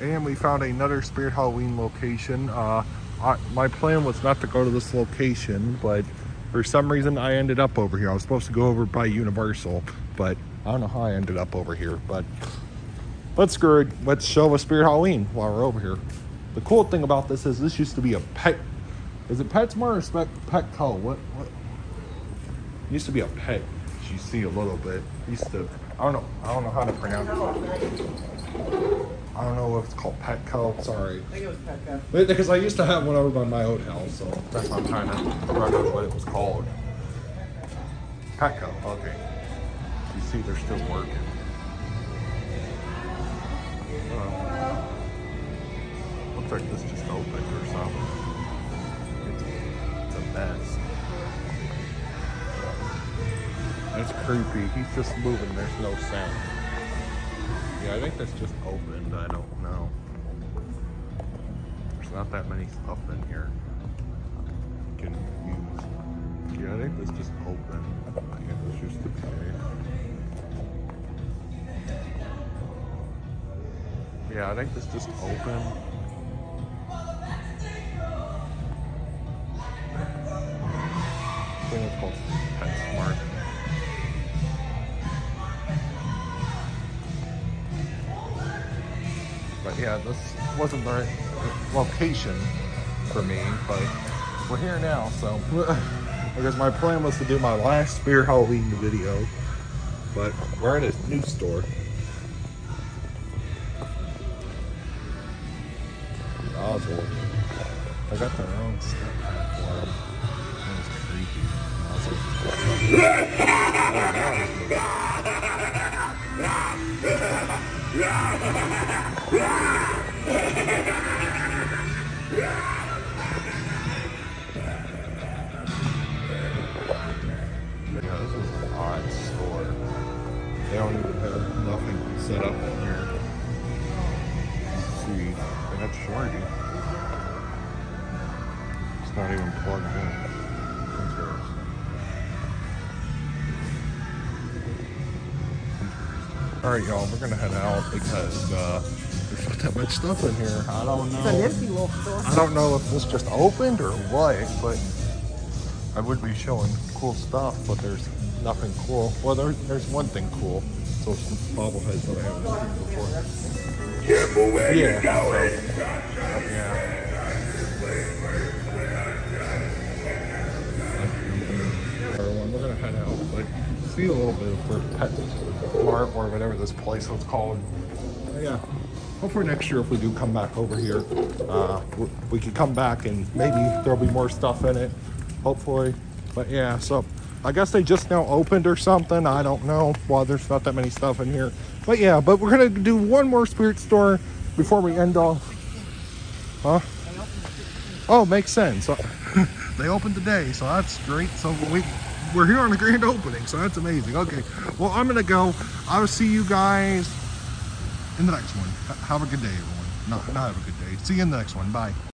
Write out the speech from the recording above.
and we found another Spirit Halloween location. Uh, I, my plan was not to go to this location, but for some reason I ended up over here. I was supposed to go over by Universal, but I don't know how I ended up over here. But let's screw it. Let's show a Spirit Halloween while we're over here. The cool thing about this is this used to be a pet. Is it PetSmart or Petco? What? What? It used to be a pet. You see a little bit. Used to. I don't know. I don't know how to pronounce it. I don't know if it's called Petco. Sorry. I think it was Petco. Because I used to have one over by my old house, so that's why I'm trying to remember what it was called. Petco. Okay. You see, they're still working. Uh, looks like this just opened or something. It's, it's a mess. It's creepy. He's just moving. There's no sound. Yeah, I think that's just opened. I don't know. There's not that many stuff in here. You can use. Yeah, I think this just opened. Yeah, this used to be there. Yeah, I think this just opened. I think it's called PetSmart. Yeah, this wasn't the right location for me, but we're here now, so I guess my plan was to do my last Spirit Halloween video, but we're at a new store. Oswald. I got their own stuff them. That was creepy. Set up in here. Let's see, Shorty. It's not even plugged in. Interesting. All right, y'all, we're gonna head out because uh, there's not that much stuff in here. I don't know. It's an empty little store. I don't know if this just opened or what, but I would be showing cool stuff, but there's nothing cool. Well, there, there's one thing cool. So some bobbleheads that I haven't seen before. Careful where Yeah. you're going. Yeah. We're gonna head out, but see a little bit of where Pet Mart or whatever this place was called. Yeah. Hopefully next year, if we do come back over here, uh, we, we can come back and maybe there'll be more stuff in it. Hopefully, but yeah. So I guess they just now opened or something. I don't know. Well, there's not that many stuff in here, but yeah. But we're gonna do one more spirit store before we end off. Huh? Oh, makes sense. Uh, they opened today, so that's great. So we we're here on the grand opening, so that's amazing. Okay, well I'm gonna go. I will see you guys in the next one. Have a good day, everyone. No, not have a good day. See you in the next one. Bye.